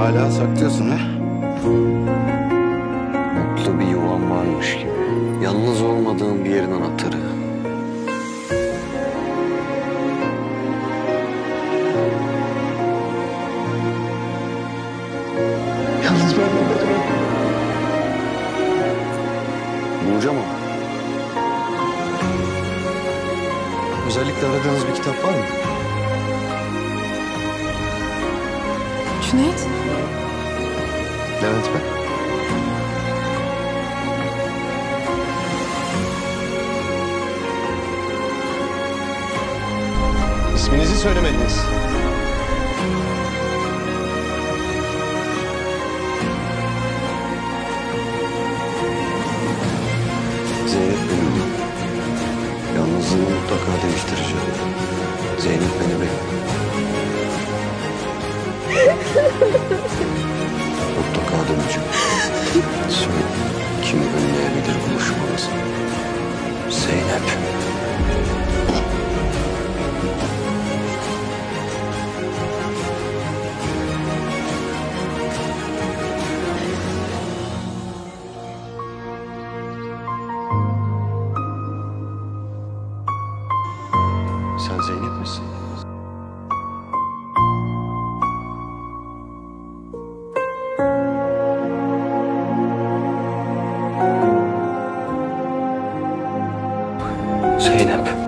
Hala saklıyorsun ha? Mutlu bir yuvam varmış gibi. Yalnız olmadığım bir yerin anahtarı. Yalnız ben olmadım. Bulacağım ama. Özellikle aradığınız bir kitap var mı? Cüneyt. Levent Bey. İsminizi söylemediniz. Zeynep benim. Yalnızlığımı mutlaka değiştireceğim. Zeynep beni bekliyor. Sen Zeynep misin? Zeynep.